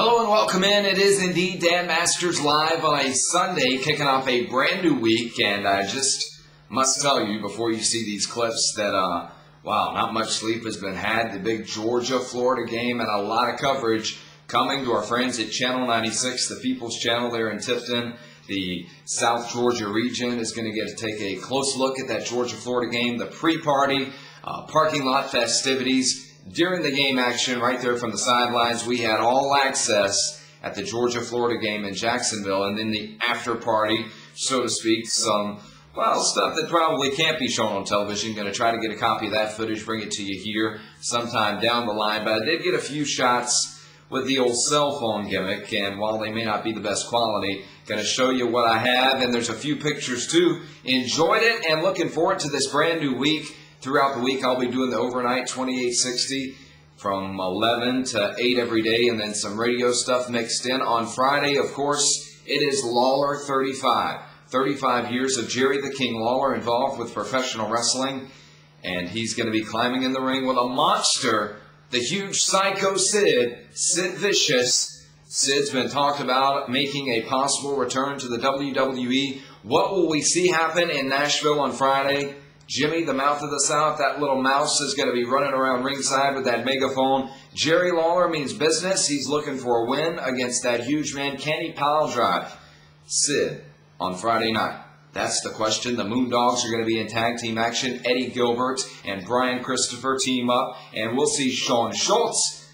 Hello and welcome in. It is indeed Dan Masters live on a Sunday, kicking off a brand new week. And I just must tell you before you see these clips that, uh, wow, not much sleep has been had. The big Georgia Florida game and a lot of coverage coming to our friends at Channel 96, the People's Channel there in Tifton. The South Georgia region is going to get to take a close look at that Georgia Florida game, the pre party, uh, parking lot festivities during the game action right there from the sidelines, we had all access at the Georgia Florida game in Jacksonville, and then the after party, so to speak, some well stuff that probably can't be shown on television. Going to try to get a copy of that footage, bring it to you here sometime down the line. But I did get a few shots with the old cell phone gimmick, and while they may not be the best quality, going to show you what I have, and there's a few pictures too. Enjoyed it, and looking forward to this brand new week. Throughout the week, I'll be doing the overnight 2860 from 11 to 8 every day, and then some radio stuff mixed in. On Friday, of course, it is Lawler 35. 35 years of Jerry the King Lawler involved with professional wrestling, and he's going to be climbing in the ring with a monster, the huge psycho Sid, Sid Vicious. Sid's been talked about making a possible return to the WWE. What will we see happen in Nashville on Friday? Jimmy, the mouth of the South, that little mouse is going to be running around ringside with that megaphone. Jerry Lawler means business. He's looking for a win against that huge man. Kenny he pile drive? Sid on Friday night. That's the question. The Moondogs are going to be in tag team action. Eddie Gilbert and Brian Christopher team up. And we'll see Sean Schultz,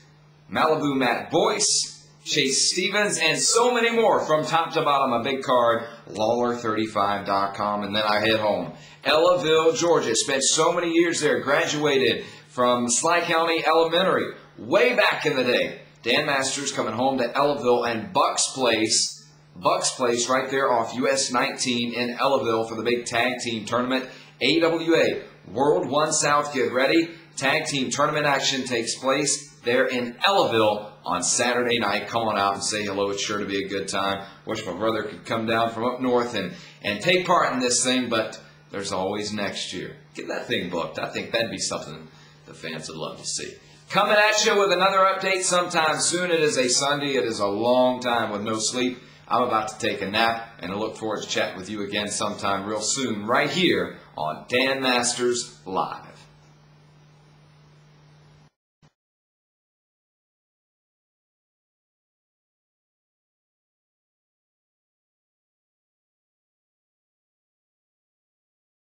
Malibu Matt Boyce, Chase Stevens, and so many more from top to bottom. A big card, Lawler35.com, and then I head home. Ellaville, Georgia. Spent so many years there. Graduated from Schley County Elementary way back in the day. Dan Masters coming home to Ellaville and Bucks Place. Bucks Place right there off US 19 in Ellaville for the big tag team tournament. AWA World 1 South, get ready. Tag team tournament action takes place there in Ellaville on Saturday night. Come on out and say hello. It's sure to be a good time. Wish my brother could come down from up north and, and take part in this thing, but there's always next year. Get that thing booked. I think that'd be something the fans would love to see. Coming at you with another update sometime soon. It is a Sunday. It is a long time with no sleep. I'm about to take a nap, and I look forward to chatting with you again sometime real soon, right here on Dan Masters Live.